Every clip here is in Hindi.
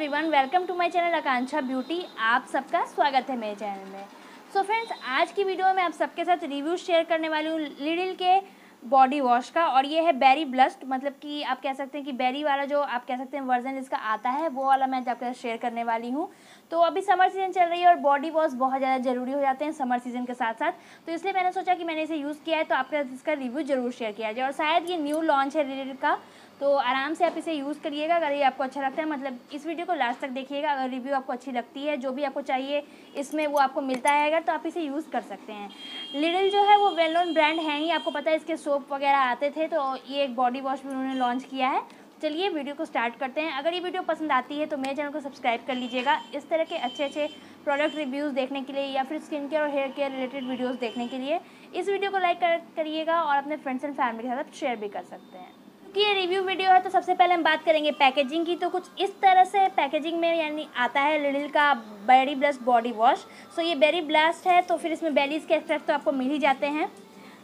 Everyone welcome to my channel Akanksha beauty आप सबका स्वागत है मेरे चैनल में। सो so फ्रेंड्स आज की वीडियो में आप सबके साथ रिव्यू शेयर करने वाली हूँ लिडिल के बॉडी वॉश का और ये है बेरी ब्लस्ट मतलब कि आप कह सकते हैं कि बेरी वाला जो आप कह सकते हैं वर्जन इसका आता है, वो वाला मैं आपके साथ शेयर करने वाली हूँ। तो अभी समर सीज़न चल रही है और बॉडी वॉश बहुत ज़्यादा ज़रूरी हो जाते हैं समर सीज़न के साथ साथ। तो इसलिए मैंने सोचा कि मैंने इसे यूज़ किया है तो आपके साथ इसका रिव्यू ज़रूर शेयर किया जाए। और शायद ये न्यू लॉन्च है रिलेटेड का तो आराम से आप इसे यूज़ करिएगा, अगर ये आपको अच्छा लगता है मतलब इस वीडियो को लास्ट तक देखिएगा, अगर रिव्यू आपको अच्छी लगती है, जो भी आपको चाहिए, इसमें वो आपको मिलता है अगर तो आप इसे यूज़ कर सकते हैं। लिडल जो है, वो वेल नोन ब्रांड है ही, आपको पता है इसके सोप वगैरह आते थे तो ये एक बॉडी वॉश भी उन्होंने लॉन्च किया है। चलिए वीडियो को स्टार्ट करते हैं। अगर ये वीडियो पसंद आती है तो मेरे चैनल को सब्सक्राइब कर लीजिएगा। इस तरह के अच्छे अच्छे प्रोडक्ट रिव्यूज़ देखने के लिए, या फिर स्किन केयर और हेयर केयर रिलेटेड वीडियोस देखने के लिए, इस वीडियो को लाइक करिएगा और अपने फ्रेंड्स एंड फैमिली के साथ शेयर भी कर सकते हैं। क्योंकि ये रिव्यू वीडियो है तो सबसे पहले हम बात करेंगे पैकेजिंग की। तो कुछ इस तरह से पैकेजिंग में यानी आता है लिडिल का berry blast body wash so ये बेरी ब्लास्ट है तो फिर इसमें बेरीज के एक्सट्रैक्ट तो आपको मिल ही जाते हैं।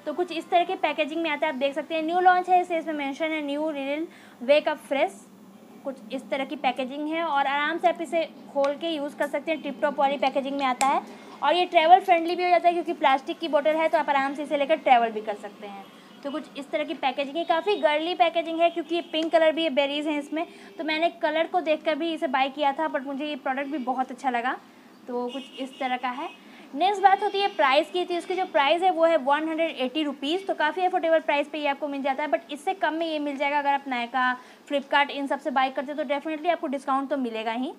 तो कुछ इस तरह के पैकेजिंग में आता है, आप देख सकते हैं। न्यू लॉन्च है, इसे इसमें मेंशन है न्यू लिडिल वेक अप फ्रेश कुछ इस तरह की पैकेजिंग है, और आराम से आप इसे खोल के यूज़ कर सकते हैं टिप टॉप वाली पैकेजिंग में आता है। और ये ट्रैवल फ्रेंडली भी हो जाता है, क्योंकि प्लास्टिक की बोतल है तो आप आराम से इसे लेकर ट्रैवल भी कर सकते हैं। तो कुछ इस तरह की पैकेजिंग है। काफ़ी गर्ली पैकेजिंग है क्योंकि ये पिंक कलर भी है बेरीज हैं इसमें। तो मैंने कलर को देखकर भी इसे बाई किया था बट मुझे ये प्रोडक्ट भी बहुत अच्छा लगा। तो कुछ इस तरह का है। नेक्स्ट बात होती है प्राइस की। थी उसकी जो प्राइस है वो है वन हंड्रेड एटी रुपीज़ तो काफ़ी अफोर्डेबल प्राइस पे ये आपको मिल जाता है बट इससे कम में ये मिल जाएगा अगर आप नायका फ्लिपकार्ट इन सबसे बाई करते हो तो डेफिनेटली आपको डिस्काउंट तो मिलेगा ही।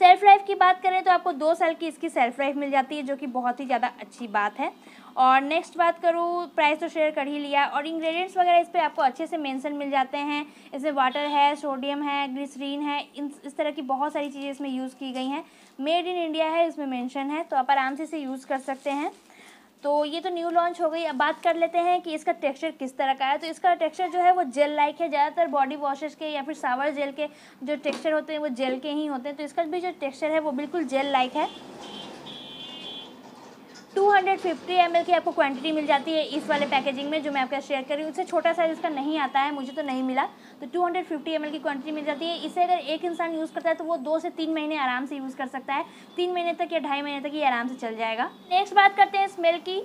सेल्फ लाइफ की बात करें तो आपको दो साल की इसकी सेल्फ लाइफ मिल जाती है, जो कि बहुत ही ज़्यादा अच्छी बात है। और नेक्स्ट बात करूँ प्राइस तो शेयर कर ही लिया और इंग्रेडिएंट्स वगैरह इस पर आपको अच्छे से मेंशन मिल जाते हैं। इसमें वाटर है सोडियम है ग्लिसरीन है, इन, इस तरह की बहुत सारी चीज़ें इसमें यूज़ की गई हैं। मेड इन इंडिया है, इसमें मेंशन है तो आप आराम से इसे यूज़ कर सकते हैं। तो ये तो न्यू लॉन्च हो गई। अब बात कर लेते हैं कि इसका टेक्सचर किस तरह का है। तो इसका टेक्सचर जो है, वो जेल लाइक है। ज़्यादातर बॉडी वॉशेस के या फिर सावर जेल के जो टेक्सचर होते हैं, वो जेल के ही होते हैं। तो इसका भी जो टेक्सचर है, वो बिल्कुल जेल लाइक है। 250 फिफ्टी की आपको क्वांटिटी मिल जाती है इस वाले पैकेजिंग में जो मैं आपका शेयर कर रही हूँ। उससे छोटा साइज़ इसका नहीं आता है, मुझे तो नहीं मिला। तो 250 फिफ्टी की क्वांटिटी मिल जाती है। इसे अगर एक इंसान यूज़ करता है तो वो दो से तीन महीने आराम से यूज़ कर सकता है। तीन महीने तक या ढाई महीने तक ये आराम से चल जाएगा। नेक्स्ट बात करते हैं स्मेल की।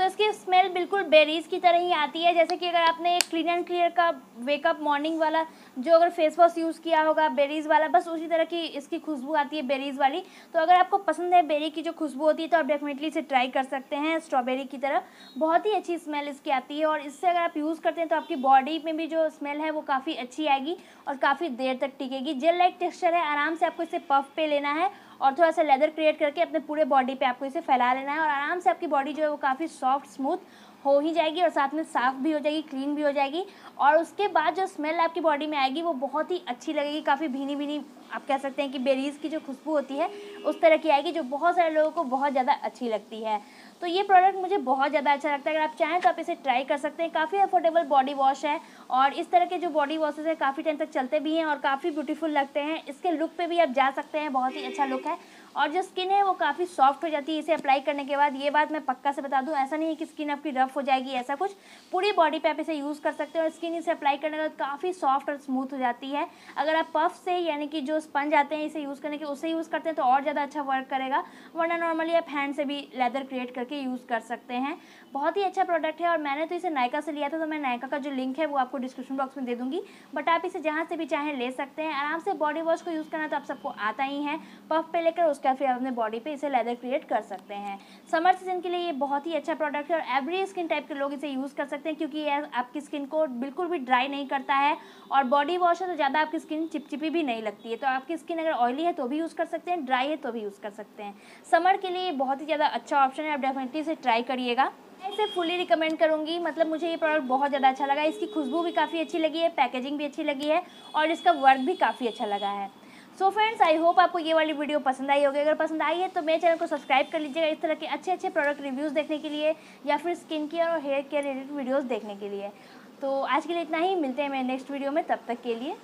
तो इसकी स्मेल बिल्कुल बेरीज की तरह ही आती है, जैसे कि अगर आपने क्लीन एंड क्लियर का वेकअप मॉर्निंग वाला, जो अगर फेस वॉश यूज़ किया होगा बेरीज़ वाला, बस उसी तरह की इसकी खुशबू आती है बेरीज़ वाली। तो अगर आपको पसंद है बेरी की जो खुशबू होती है तो आप डेफिनेटली इसे ट्राई कर सकते हैं स्ट्रॉबेरी की तरह। बहुत ही अच्छी स्मेल इसकी आती है, और इससे अगर आप यूज़ करते हैं तो आपकी बॉडी में भी जो स्मेल है, वो काफ़ी अच्छी आएगी और काफ़ी देर तक टिकेगी। जेल लाइक टेक्स्चर है, आराम से आपको इसे पफ पे लेना है और थोड़ा सा लेदर क्रिएट करके अपने पूरे बॉडी पे आपको इसे फैला लेना है और आराम से आपकी बॉडी जो है वो काफ़ी सॉफ्ट स्मूथ हो ही जाएगी और साथ में साफ़ भी हो जाएगी क्लीन भी हो जाएगी। और उसके बाद जो स्मेल आपकी बॉडी में आएगी, वो बहुत ही अच्छी लगेगी, काफ़ी भीनी भीनी आप कह सकते हैं कि बेरीज़ की जो खुशबू होती है, उस तरह की आएगी जो बहुत सारे लोगों को बहुत ज़्यादा अच्छी लगती है। तो ये प्रोडक्ट मुझे बहुत ज़्यादा अच्छा लगता है। अगर आप चाहें तो आप इसे ट्राई कर सकते हैं। काफ़ी अफोर्डेबल बॉडी वॉश है और इस तरह के जो बॉडी वॉशेज है, काफ़ी टाइम तक चलते भी हैं और काफ़ी ब्यूटीफुल लगते हैं। इसके लुक पे भी आप जा सकते हैं। बहुत ही अच्छा लुक है। और जो स्किन है, वो काफ़ी सॉफ्ट हो जाती है। इसे अप्लाई करने के बाद, ये बात मैं पक्का से बता दूँ, ऐसा नहीं है कि स्किन आपकी रफ हो जाएगी, ऐसा कुछ। पूरी बॉडी पे आप इसे यूज़ कर सकते हैं और स्किन इसे अप्लाई करने के बाद काफ़ी सॉफ्ट और स्मूथ हो जाती है। अगर आप पफ से, यानी कि जो स्पंज आते हैं, इसे यूज़ करने के, उसे यूज़ करते हैं तो और ज़्यादा अच्छा वर्क करेगा। वरना नॉर्मली आप हैंड से भी लेदर क्रिएट करके यूज़ कर सकते हैं। बहुत ही अच्छा प्रोडक्ट है और मैंने तो इसे नायका से लिया था तो मैं नायका का जो लिंक है वो आपको डिस्क्रिप्शन बॉक्स में दे दूँगी। बट आप इसे जहाँ से भी चाहें ले सकते हैं। आराम से बॉडी वॉश को यूज़ करना तो आप सबको आता ही है। पफ पे लेकर उसका फिर आप अपने बॉडी पे इसे लेदर क्रिएट कर सकते हैं। समर सीज़न के लिए ये बहुत ही अच्छा प्रोडक्ट है और एवरी स्किन टाइप के लोग इसे यूज़ कर सकते हैं क्योंकि ये आपकी स्किन को बिल्कुल भी ड्राई नहीं करता है। और बॉडी वॉश है तो ज़्यादा आपकी स्किन चिपचिपी भी नहीं लगती है। तो आपकी स्किन अगर ऑयली है तो भी यूज़ कर सकते हैं ड्राई है तो भी यूज़ कर सकते हैं। समर के लिए बहुत ही ज़्यादा अच्छा ऑप्शन है। आप डेफिनेटली इसे ट्राई करिएगा। मैं इसे फुली रिकमेंड करूँगी। मतलब मुझे ये प्रोडक्ट बहुत ज़्यादा अच्छा लगा। इसकी खुशबू भी काफ़ी अच्छी लगी है पैकेजिंग भी अच्छी लगी है और इसका वर्क भी काफ़ी अच्छा लगा है। सो फ्रेंड्स आई होप आपको ये वाली वीडियो पसंद आई होगी। अगर पसंद आई है तो मेरे चैनल को सब्सक्राइब कर लीजिएगा इस तरह के अच्छे अच्छे प्रोडक्ट रिव्यूज़ देखने के लिए या फिर स्किन केयर और हेयर केयर रिलेटेड वीडियोज़ देखने के लिए। तो आज के लिए इतना ही। मिलते हैं मेरे नेक्स्ट वीडियो में। तब तक के लिए